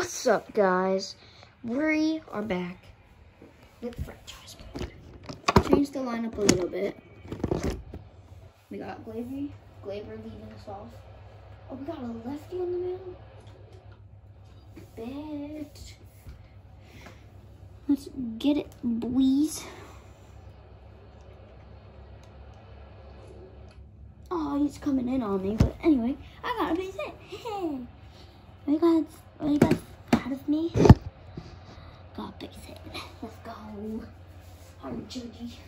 What's up, guys? We are back with franchise mode. Changed the lineup a little bit. We got Gleyber, Gleyber leading us off. Oh, we got a lefty in the middle. Bet. Let's get it, boys. Oh, he's coming in on me, but anyway, I got a base hit. Hey, what you guys, what of me? Got base hit. Let's go. Hard Judy.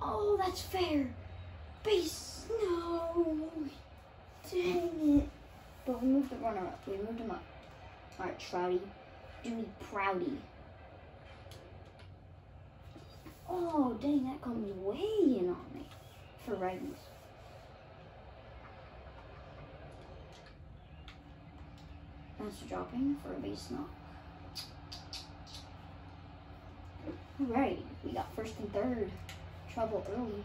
Oh, that's fair. Base. No. Dang it. But we moved the runner up. We moved him up. All right, Trouty. Do me proudy. Oh, dang, that comes way in on me for righties. That's dropping for a base knock. Alright, we got first and third. Trouble early.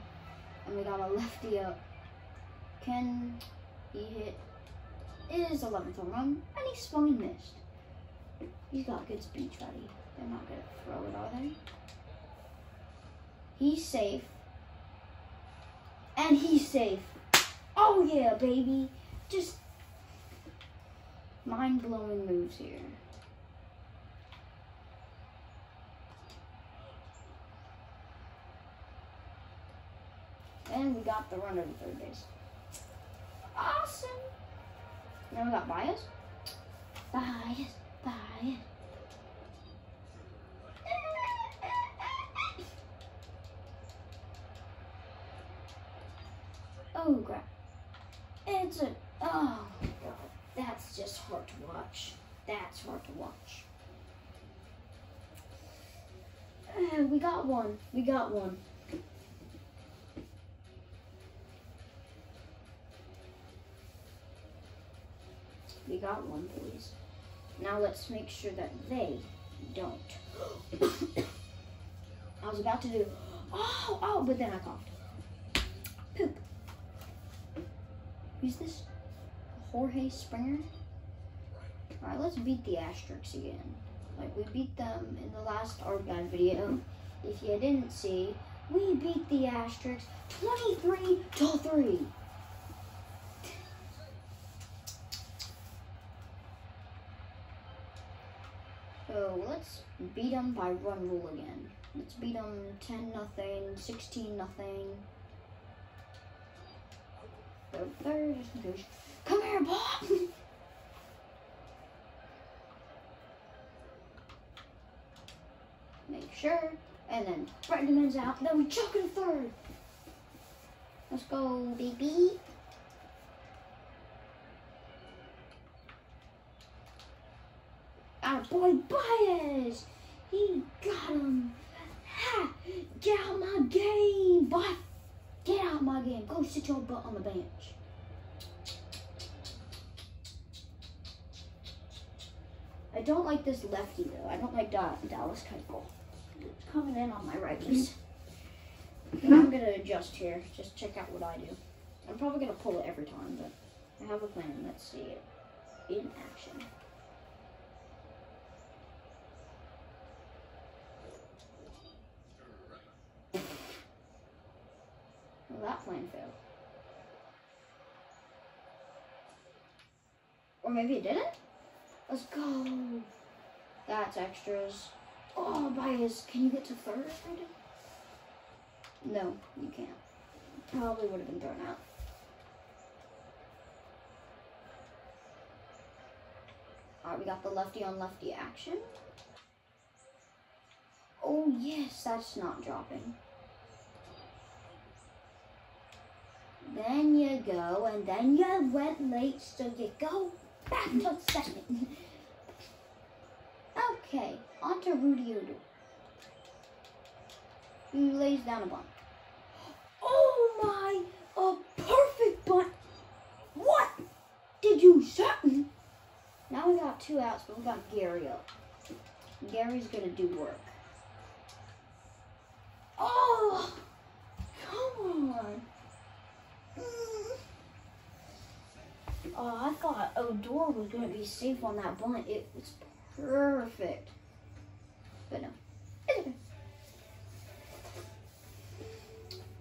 And we got a lefty up. Can he hit his 11th home run? And he swung and missed. He's got good speed, Trouty. They're not going to throw it, are they? He's safe. And he's safe. Oh yeah, baby. Just mind-blowing moves here. And we got the runner to third base. Awesome. Now we got Baez. Baez, Baez. Oh crap. It's a oh my god. That's just hard to watch. That's hard to watch. Uh, we one. We got one. We got one, boys. Now let's make sure that they don't. I was about to do, oh, oh, but then I coughed. Poop. Who's this? Jorge Springer? Alright, let's beat the Asterix again. Like we beat them in the last art video. If you didn't see, we beat the Asterix 23 to 3. So let's beat them by run rule again. Let's beat them 10 nothing, 16 nothing. Third, come here, Bob. Make sure, and then Brendaman's out. Then we chuck in third. Let's go, baby. Our boy Baez. He got him. Ha! Get out my game, boy. Get out my game. Go sit your butt on the bench. I don't like this lefty though. I don't like da Dallas Keuchel. It's coming in on my right righties. I'm gonna adjust here. Just check out what I do. I'm probably gonna pull it every time, but I have a plan. Let's see it in action. Well, that plan failed. Or maybe it didn't? Let's go. That's extras. Oh, Baez, can you get to third? No, you can't. Probably would have been thrown out. Alright, we got the lefty on lefty action. Oh, yes, that's not dropping. Then you go, and then you went late, so you go back to second. Okay, on to Rudy Udo. Who lays down a bunt. Oh my, a perfect bunt. What did you say? Now we got two outs, but we got Gary up. Gary's gonna do work. Oh, come on. Mm. Oh, I thought Odor was going to be safe on that bunt. It was perfect. But no. It's okay.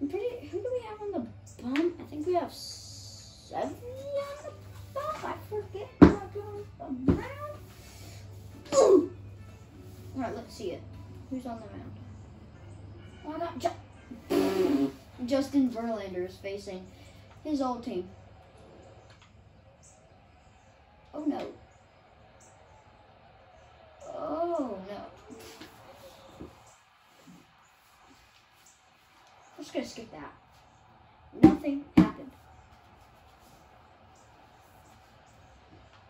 I'm pretty. Who do we have on the bunt? I think we have seven on the bunt. I forget. I'm going around. All right, let's see it. Who's on the mound? Why not? Ju- Justin Verlander is facing his old team. Oh no. Oh no. I'm just gonna skip that. Nothing happened.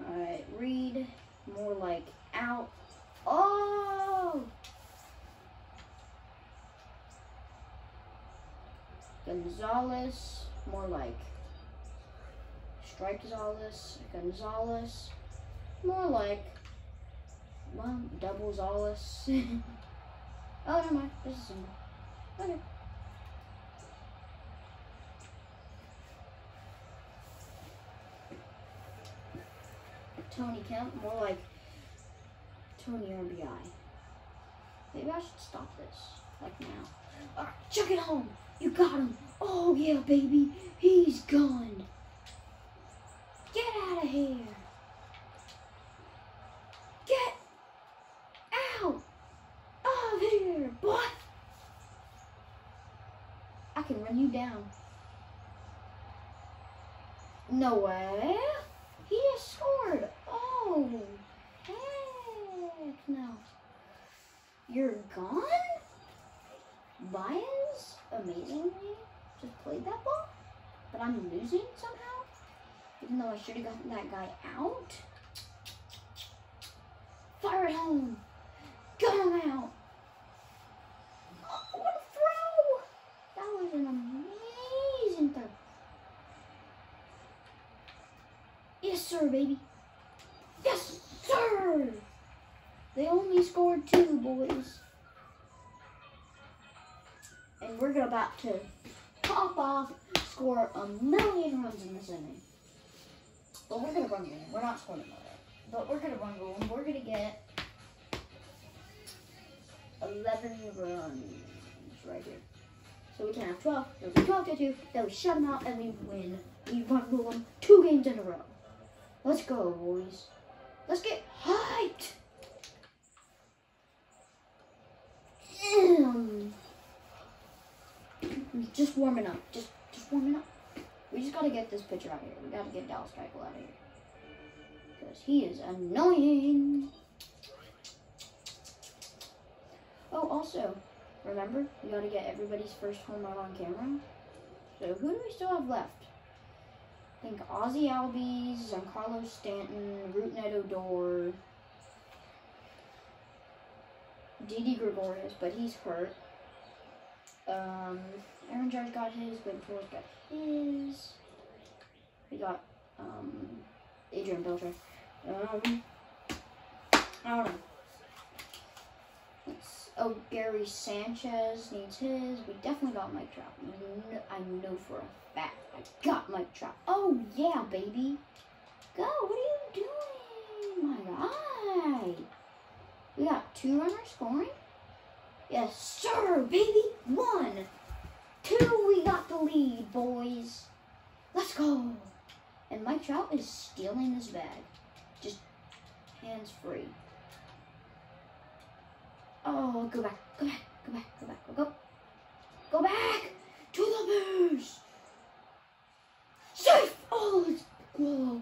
Alright, read more like out. Oh! Gonzalez, more like Strike Gonzalez, Gonzalez, more like, well, all Gonzalez. oh, never mind, this is single. Okay. Tony Kemp, more like Tony RBI. Maybe I should stop this, like now. Alright, chuck it home! You got him! Oh yeah, baby! He's gone! Get out of here! Get out of here, boy! I can run you down. No way! He just scored! Oh, heck no. You're gone? Baez amazingly just played that ball, but I'm losing somehow, even though I should have gotten that guy out. Fire it home. Got him out. Oh, what a throw! That was an amazing throw. Yes, sir, baby. Yes, sir! They only scored two, boys. And we're about to pop off, score a million runs in this inning. But we're going to run game. We're not scoring another. But we're going to run game. We're going to get 11 runs right here. So we can have 12. It'll be 12 to 2. Then we shut them out and we win. We run rule them two games in a row. Let's go, boys. Let's get hyped. Just warming up. Just just warming up. We just gotta get this pitcher out of here. We gotta get Dallas Keuchel out of here. Because he is annoying. Oh, also, remember, we gotta get everybody's first home run on camera. So who do we still have left? I think Ozzy Albies, Giancarlo Stanton, Root Odor, Didi Gregorius, but he's hurt. Um, Aaron Judge got his, Ben Torres got his. We got um, Adrian Beltre. Um, I don't know. Let's, oh, Gary Sanchez needs his. We definitely got Mike Trout. I know for a fact I got Mike Trout. Oh yeah, baby. Go. What are you doing, my guy? We got two runners scoring. Yes, sir, baby. One, two. We got the lead, boys. Let's go. And Mike Trout is stealing his bag, just hands free. Oh, go back, go back, go back, go back, go, go. Go back to the boost. Safe. Oh, let's go.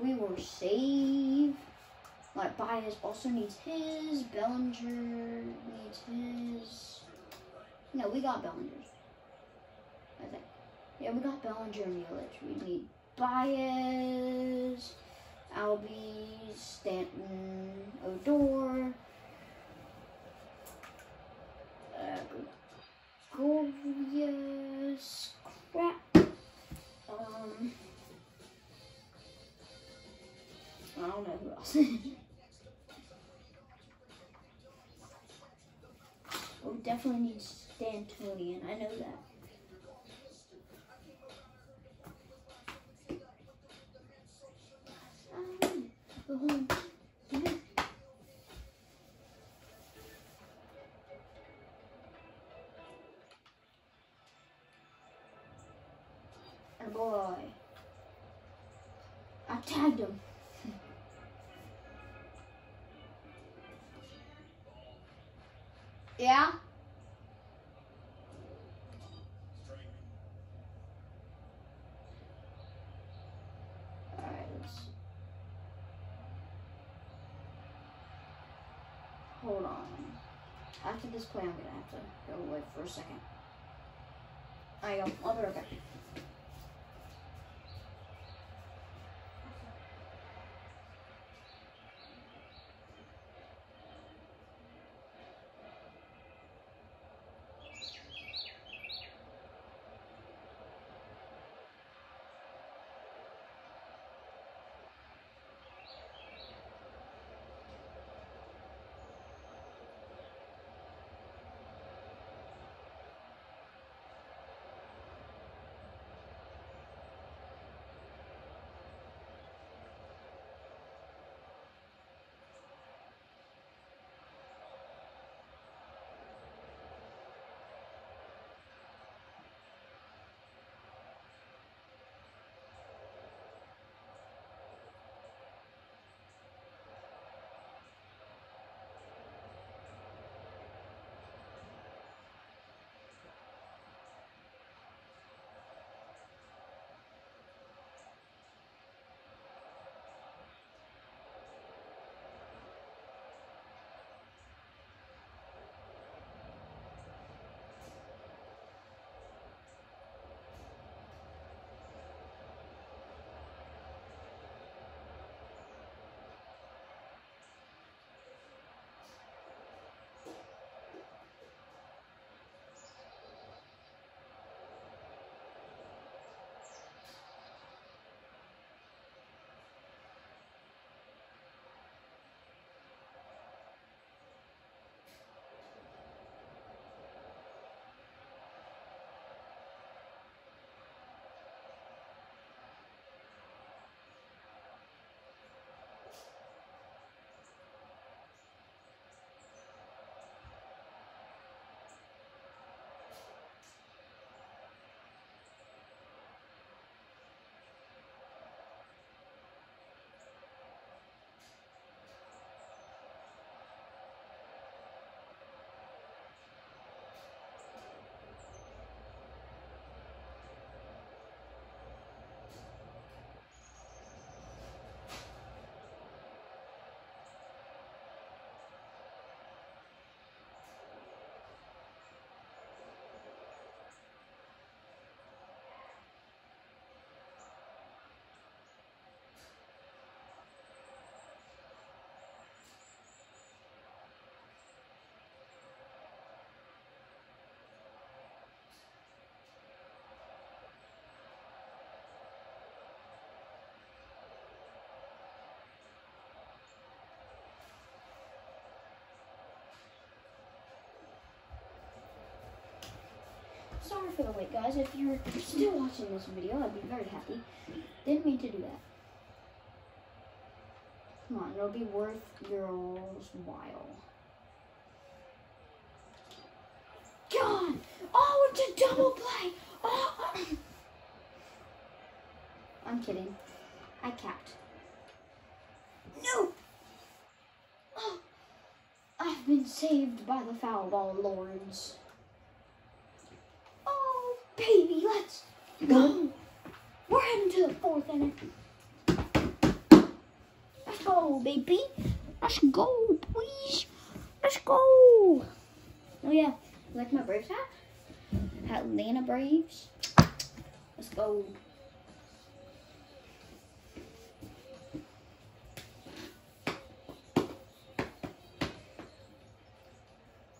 We were safe. Like Baez also needs his. Bellinger needs his. No, we got Bellinger's. I think. Yeah, we got Bellinger and Yelich. We need Baez, Albies, Stanton, Odor, uh, crap. Um, I don't know who else. we definitely need Stantonian. I know that. Go home. Give boy. I tagged him. yeah? Hold on. After this play I'm gonna have to go away for a second. I go, I'll be right back. Sorry for the wait, guys. If you're still watching this video, I'd be very happy. Didn't mean to do that. Come on, it'll be worth your while. God! Oh, it's a double play! Oh. oh. I'm kidding. I capped. No! Oh. I've been saved by the foul ball lords. Oh, baby, let's go. We're heading to the fourth inning. Let's go, baby. Let's go, please. Let's go. Oh, yeah. Like my Braves hat? Atlanta Braves. Let's go.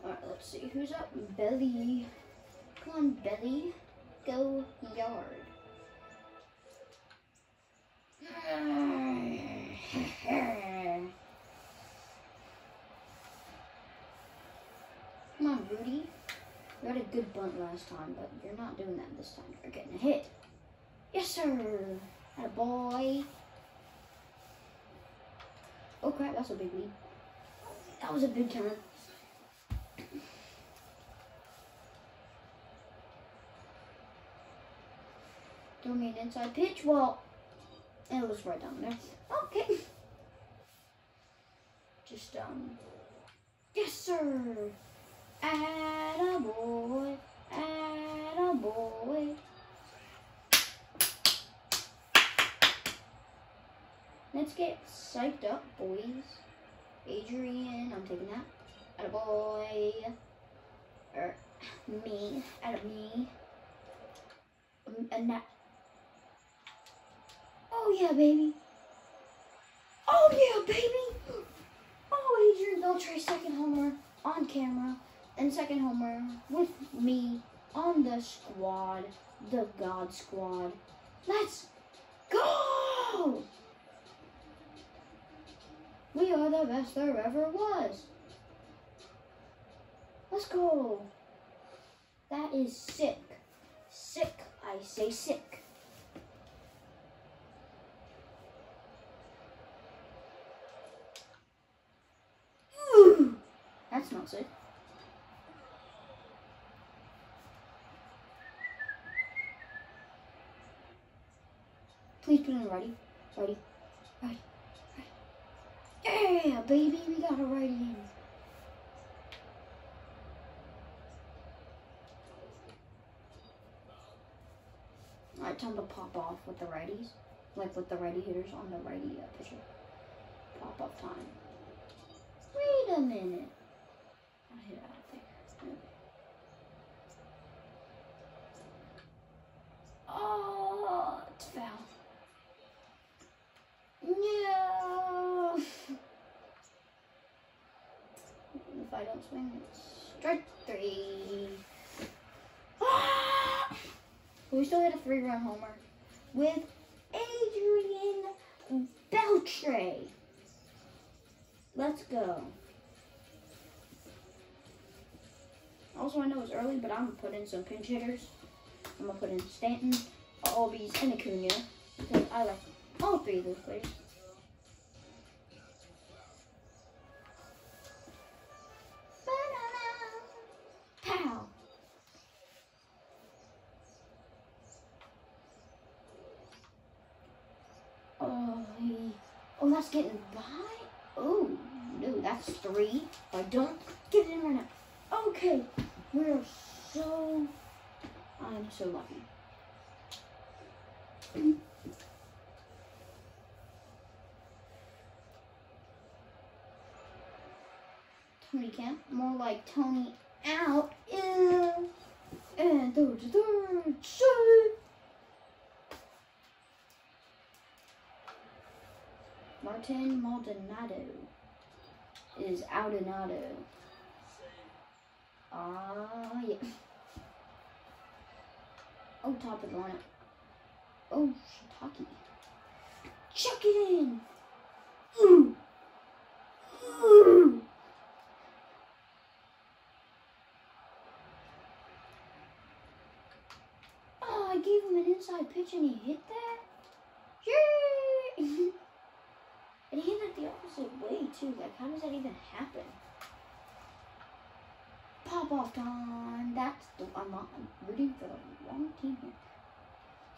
Alright, let's see. Who's up? Belly. Come on, Belly. Go yard. Come on, Rudy. You had a good bunt last time, but you're not doing that this time. You're getting a hit. Yes, sir. Had a boy. Oh crap, that's a big lead. That was a big turn. Throw me an inside pitch. Well, it was right down there. Okay. Just, um, yes, sir. Attaboy. Attaboy. Let's get psyched up, boys. Adrian, I'm taking that. Attaboy. Er, me. Atta me. Um, And that. Oh yeah, baby. Oh yeah, baby. Oh, Adrian Beltre, second homer on camera, and second homer with me on the squad, the God Squad. Let's go! We are the best there ever was. Let's go. That is sick. Sick. I say sick. Ooh, That's not sick. Please put in ready. Ready. Ready. Ready. Yeah, baby, we got a righty in. Alright, time to pop off with the righties. Like with the righty hitters on the righty uh, pitcher. Pop off time. Wait a minute. I hit out there. Okay. Oh, it's foul. No. if I don't swing, it's strike three. We still hit a three-run homer with Adrian Beltre. Let's go. Also, I know it's early, but I'm gonna put in some pinch hitters. I'm gonna put in Stanton, Albies, and Acuna because I like all three of those players. Pow! Oh, oh, that's getting by. Oh no, that's three. I don't get it in right now. Okay, we're so. I'm so lucky. Tony Kemp, more like Tony out. In. And to third. Shoot. Martin Maldonado is out and. Ah, yeah. Oh, top of the lineup. Oh, Shiitake. Chuck it in. Ooh. Ooh. Oh, I gave him an inside pitch and he hit that? Yay! and he hit it the opposite way, too. Like, how does that even happen? Pop off time. That's the. I'm, not, rooting for the wrong team here.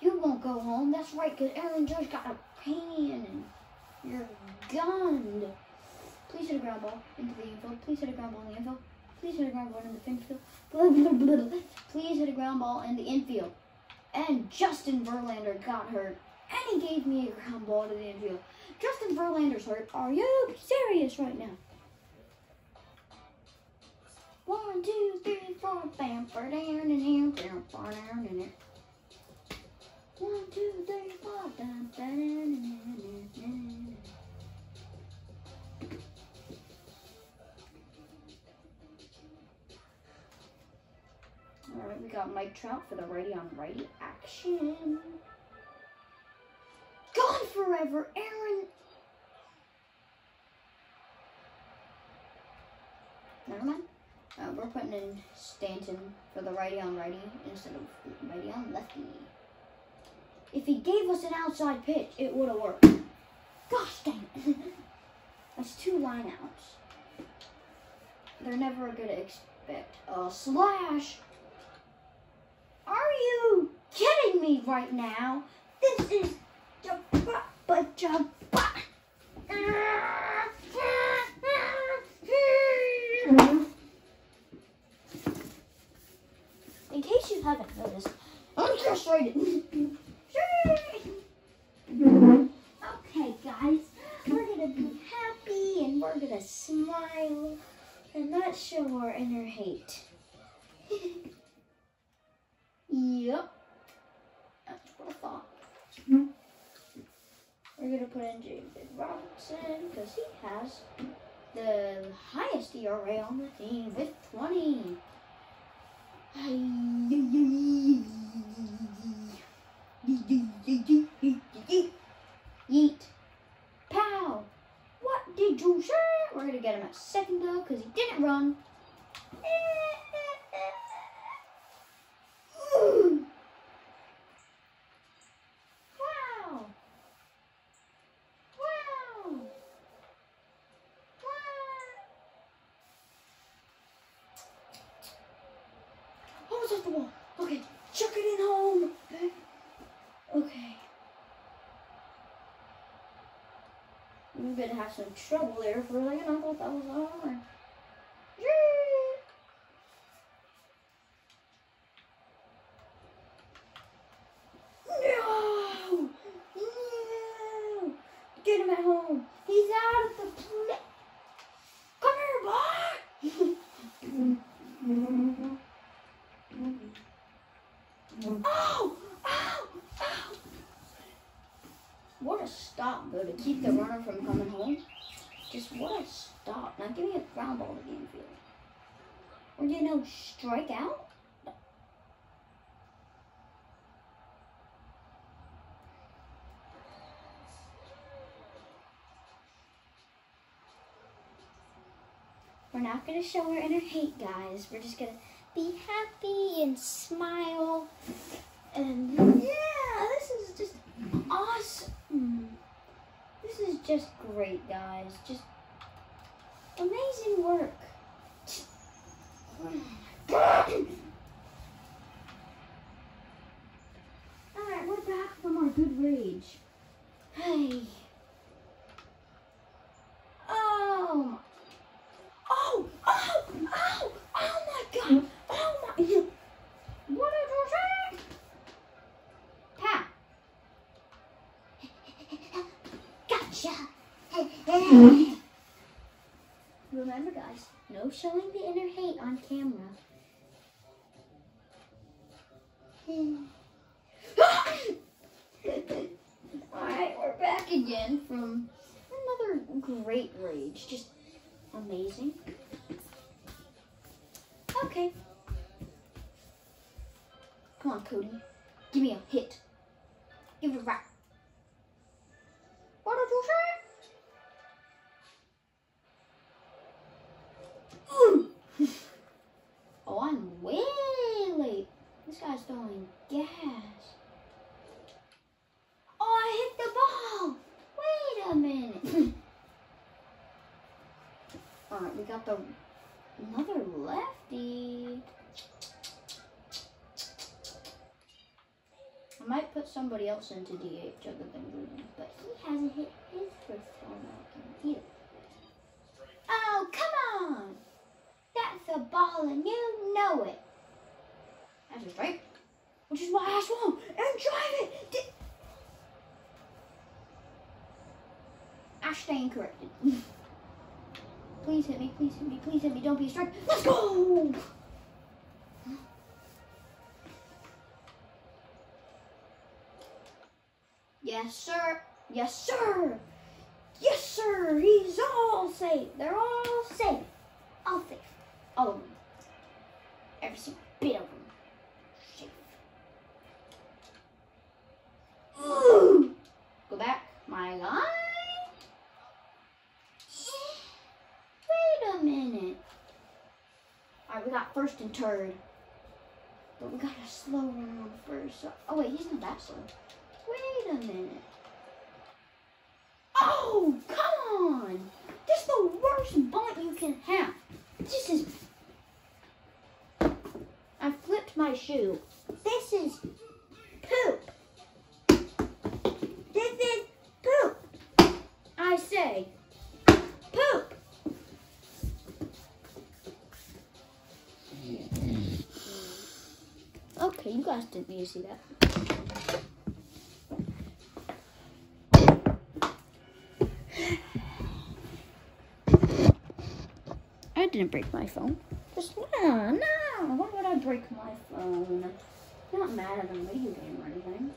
You won't go home. That's right, because Aaron Judge got a pain and you're gunned. Please hit a ground ball into the infield. Please hit a ground ball in the infield. Please hit a ground ball in the infield. Please hit a ground ball in the infield. And Justin Verlander got hurt. And he gave me a ground ball to the infield. Justin Verlander's hurt. Are you serious right now? One, two, three, four, bam, bam, down and down, down, far down and there. One, two, three, four, down, down, down, down, down. All right, we got Mike Trout for the righty on righty action. Gone forever, Aaron. Never mind. Uh, we're putting in Stanton for the righty on righty instead of righty on lefty. If he gave us an outside pitch, it would have worked. Gosh dang it. That's two lineouts. They're never gonna expect a slash. Are you kidding me right now? This is Jabba Jabba. In case you haven't noticed, I'm frustrated. okay, guys, we're gonna be happy and we're gonna smile and not show our inner hate. yep, that's what I thought. We're gonna put in James Robinson because he has the highest ERA on the team with 20. Yeet. Pow. What did you say? We're gonna get him at second though because he didn't run. Wow. Wow. Wow. Oh, it's off the wall. Okay, chuck it in home. Okay. I'm gonna have some trouble there for a second. I thought that was a home No! No! Get him at home. He's out of the play. Come here, boy. Oh! Ow! Ow! What a stop, though, to keep the runner from coming home. Just what a stop. Now give me a ground ball to the infield. Or you know, strike out? We're not going to show our inner hate, guys. We're just going to be happy and smile. And yeah, this is just awesome. Hmm. This is just great, guys. Just amazing work. Alright, we're back from our good rage. Hey. Oh Oh, oh, oh, oh my god. Oh my. What did you say? Pat. Gotcha. Mm-hmm. Remember, guys, no showing the inner hate on camera. Alright, we're back again from another great rage. Just amazing. Okay. Come on, Cody. Give me a hit. Give it a rap. Else into DH other than but he hasn't hit his first home run either. Oh, come on! That's a ball and you know it. That's a strike, which is why I swung and drive it. Di- I stand corrected. Please hit me, please hit me, please hit me. Don't be a strike. Let's go! Yes, sir. Yes, sir. He's all safe. They're all safe. All safe. All of them. Every single bit of them. Safe. Go back. My guy. Wait a minute. Alright, we got first and third. But we got a slow on first. So, oh wait, he's not that slow. Wait a minute. Oh, come on! This is the worst bunt you can have. This is. I flipped my shoe. This is poop. This is poop. I say poop. Okay, you guys didn't need to see that. I didn't break my phone. Just no, no. Why would I break my phone? I'm not mad at video game or anything.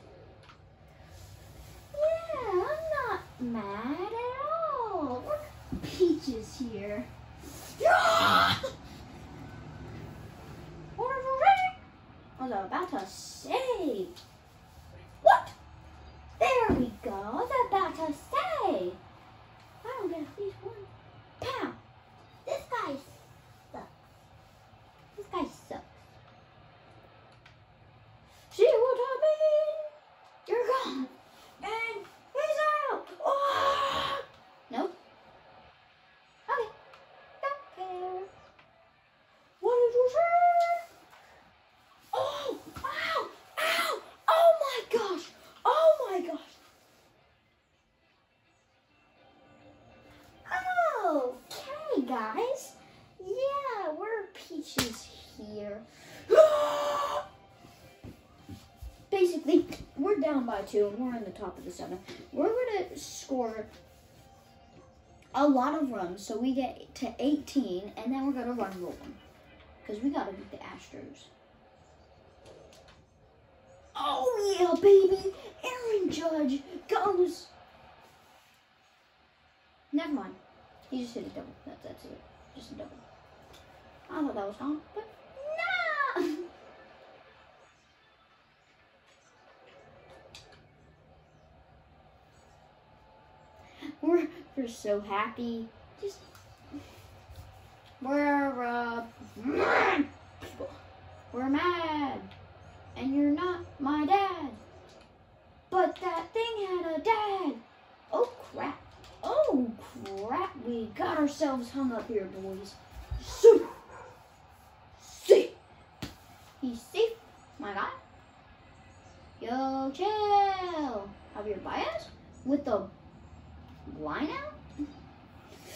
Yeah, I'm not mad at all. Look, Peaches here. I was about to say. What? There we go. By two and we're in the top of the seven. We're gonna score a lot of runs, so we get to 18, and then we're gonna run roll them. Because we gotta beat the Astros. Oh yeah, baby! Aaron Judge goes. Never mind. He just hit a double. That, that's it. Just a double. I thought that was gone, but no! We're we're so happy. Just we're uh, we're mad, and you're not my dad. But that thing had a dad. Oh crap! Oh crap! We got ourselves hung up here, boys. So, see, he's safe, my guy. Yo, chill. Javier Baez with the line out.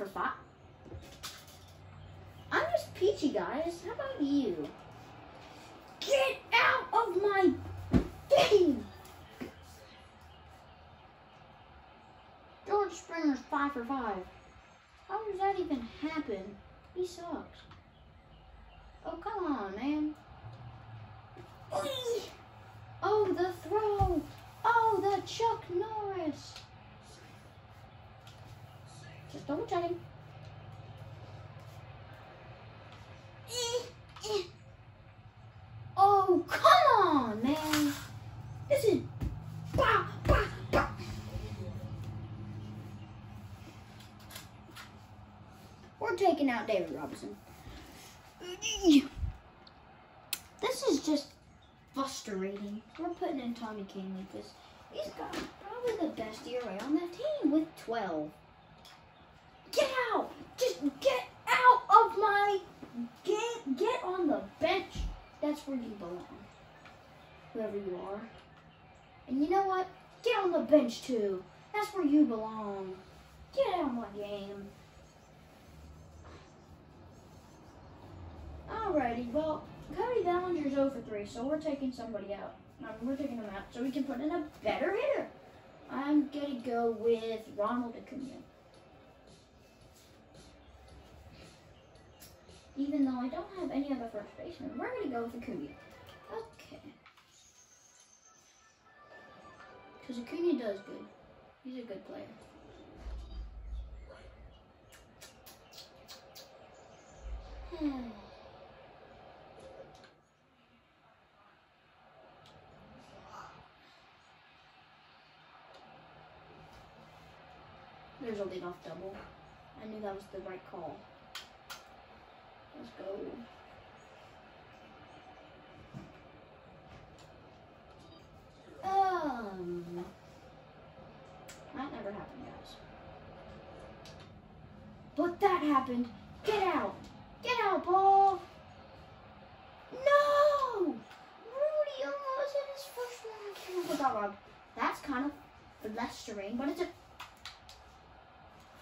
for five. I'm just peachy, guys. How about you? Get out of my game! George Springer's five for five. How does that even happen? He sucks. Oh, come on, man. Oy! Oh, the throw! Oh, the Chuck Norris! Just double checking. Eh, eh. Oh, come on, man. This is. Bah, bah, bah. We're taking out David Robinson. This is just frustrating. We're putting in Tommy with this. He's got probably the best ERA on that team with 12. Get out! Just get out of my get get on the bench. That's where you belong. Whoever you are. And you know what? Get on the bench too. That's where you belong. Get out of my game. Alrighty, well, Cody Bellinger's 0 for 3, so we're taking somebody out. Um, we're taking him out so we can put in a better hitter. I'm gonna go with Ronald Acuna. Even though I don't have any other first baseman, we're going to go with Acuna. Okay. Because Acuna does good. He's a good player. There's a leadoff double. I knew that was the right call. Let's go. Um, that never happened, guys. But that happened. Get out. Get out, ball. No! Rudy almost hit his first one. That's kind of blistering, but it's a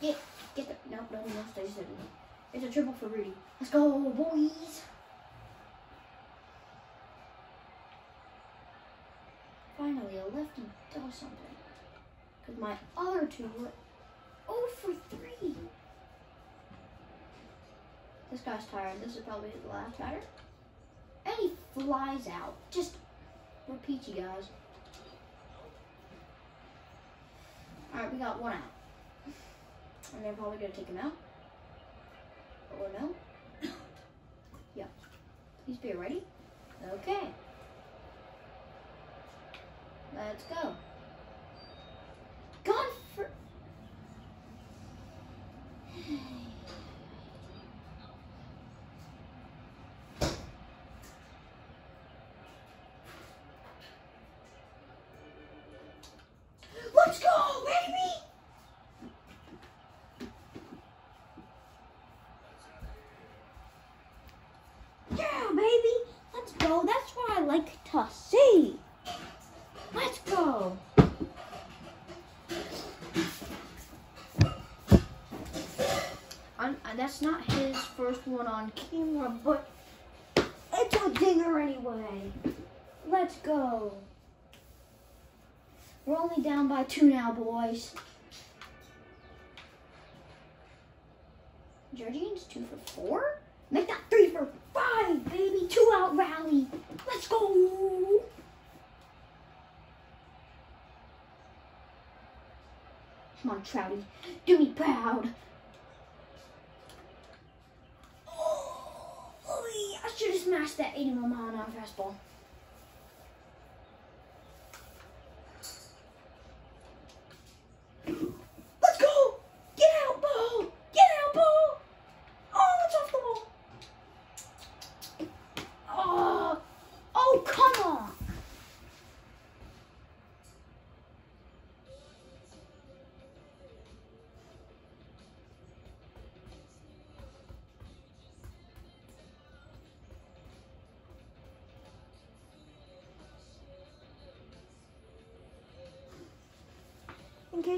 Get, get the, no, no, no, stay steady. It's a triple for Rudy. Let's go, boys. Finally, a lefty does something. Because my other two were 0 for 3. This guy's tired. This is probably the last batter. And he flies out. Just, repeat, you guys. Alright, we got one out. And they're probably to take him out. Or no? yeah. Please be ready. Okay. Let's go. That's not his first one on camera, but it's a dinger anyway. Let's go. We're only down by two now, boys. Georgian's two for four? Make that three for five, baby. Two out rally. Let's go. Come on, Trouty. Do me proud. Smashed that 81 mile an hour fastball.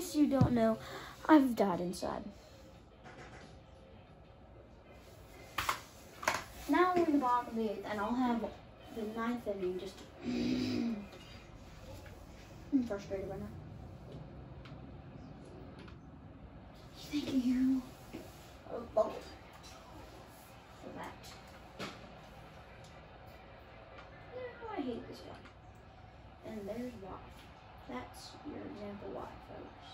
Case you don't know, I've died inside. Now we're in the bottom of the eighth, and I'll have the ninth inning just. I'm frustrated right now. Thank you. Oh, both. For that. Yeah, I hate this guy. And there's why. That's your example why, folks.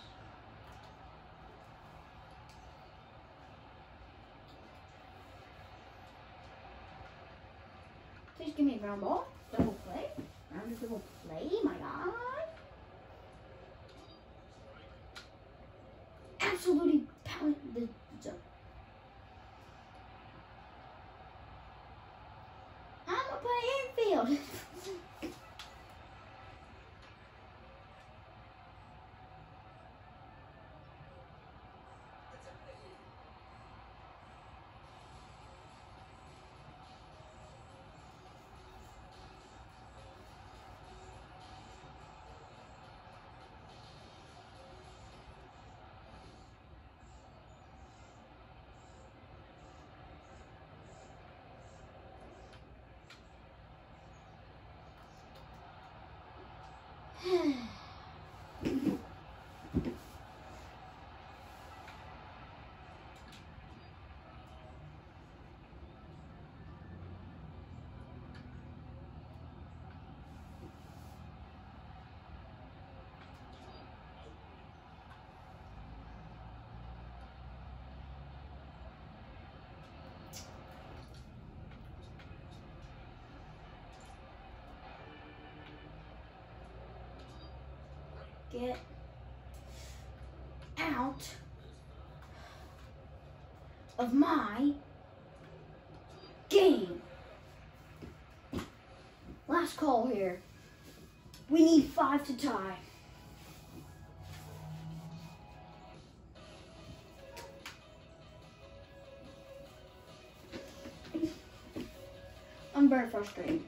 Please give me a ground ball. Double play. Round double play, my god. Absolutely Hmm. Get out of my game. Last call here. We need five to tie. I'm very frustrated.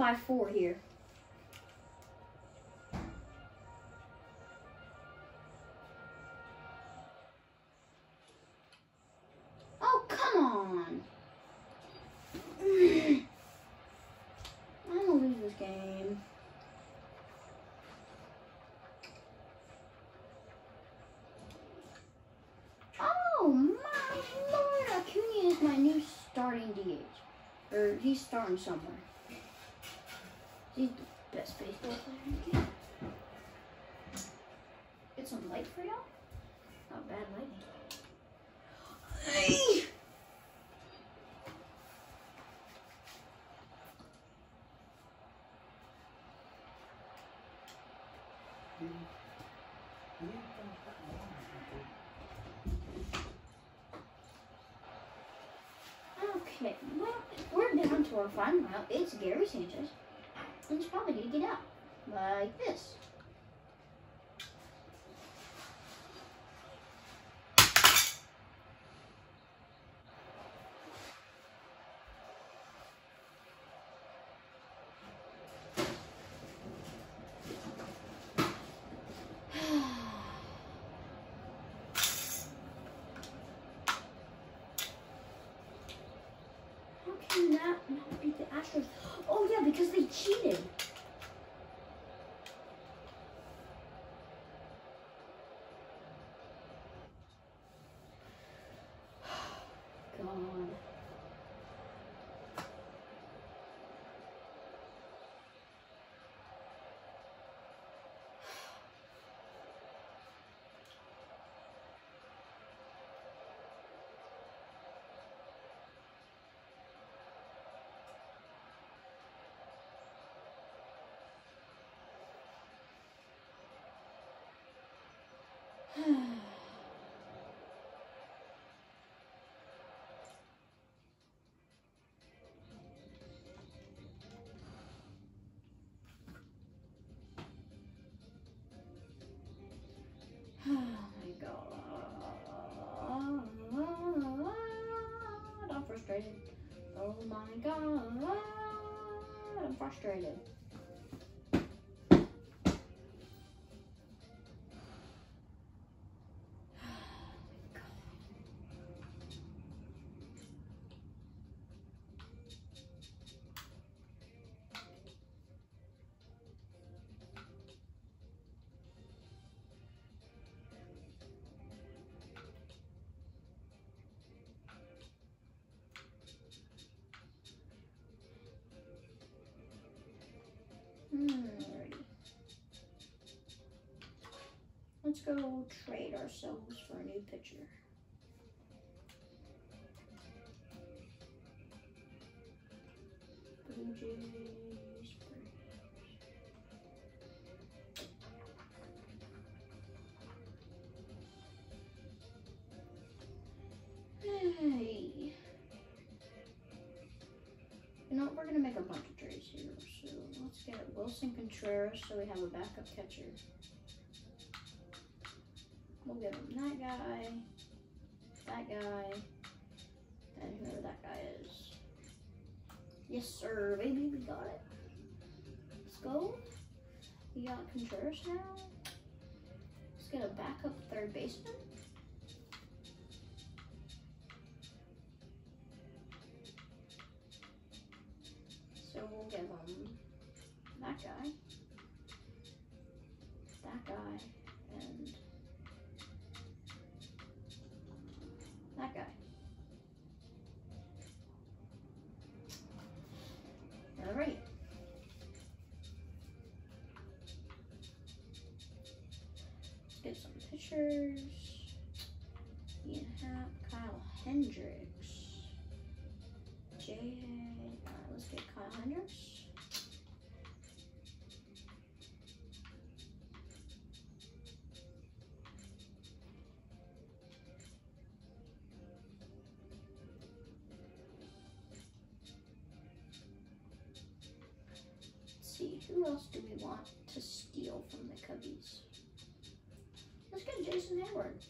By four here. Oh, come on. I'm gonna lose this game. Oh my lord, Acuna is my new starting DH. Or he's starting somewhere. He's the best baseball player in the game. Get some light for y'all? Not bad lighting. Hey! Okay, well, we're down to our final out. It's Gary Sanchez. And he's probably going to get out. Like this. How can that beat the Astros? Oh yeah, because they cheated. Frustrated. Oh my god. I'm frustrated. Hmm, Alrighty. Let's go trade ourselves for a new pitcher. Blue Jays. So we have a backup catcher. We'll give him that guy, that guy, and whoever that guy is. Yes, sir, baby, we got it. Let's go. We got Contreras now. Let's get a backup third baseman. Hendricks. Let's see, who else do we want to steal from the Cubbies? Let's get Jason Heyward.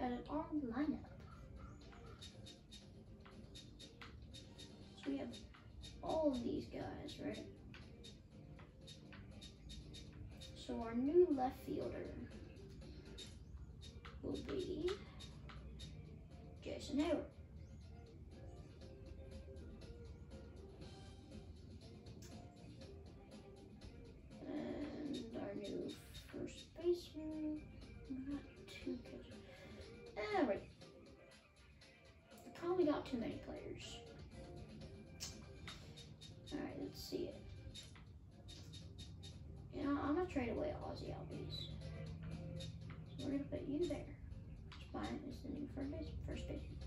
Let's edit our lineup. So we have all of these guys, right? So our new left fielder will be Jason Heyward. Trade away Ozzie Albies. So we're gonna put you there. Spine is the new first first baseman.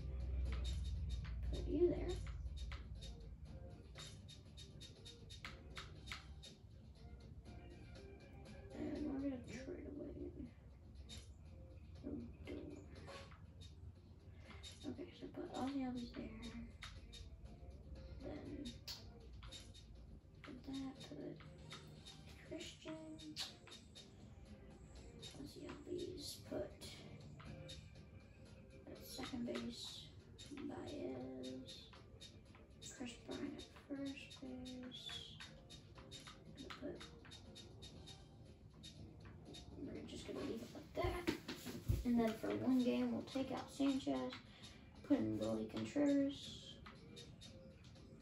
Put you there. And then for one game, we'll take out Sanchez, put in Willie Contreras,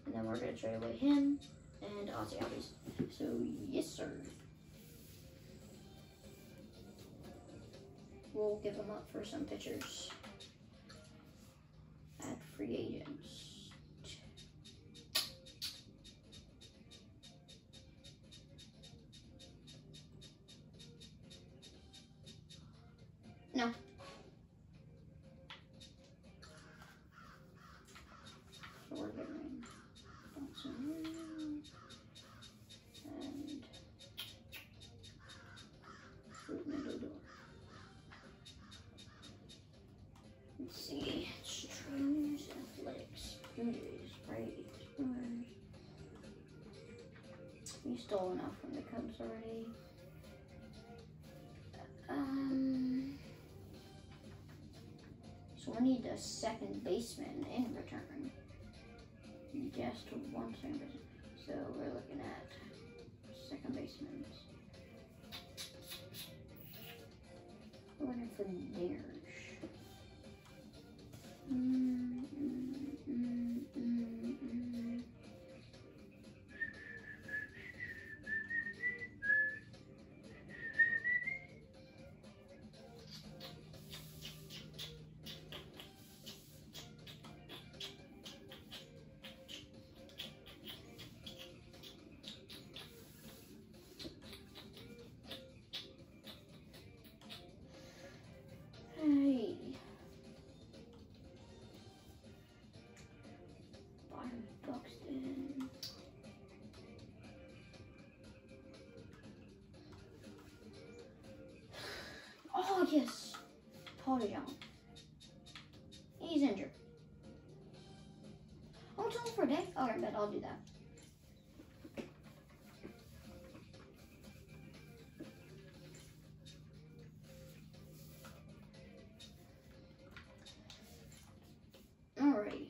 and then we're gonna trade away him and Ozzie Albies. So yes, sir. We'll give them up for some pitchers. Add free agents. Um. So we need a second baseman in return. Just one second. So we're looking at He's injured. Oh, it's only for a day? Alright, bet I'll do that. Alright.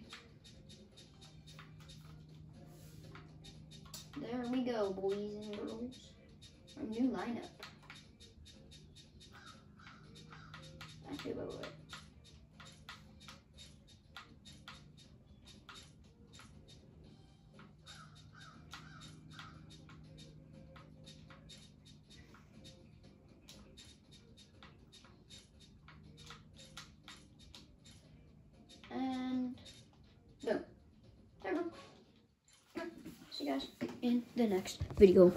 There we go, boys and girls. Our new lineup. You guys in the next video.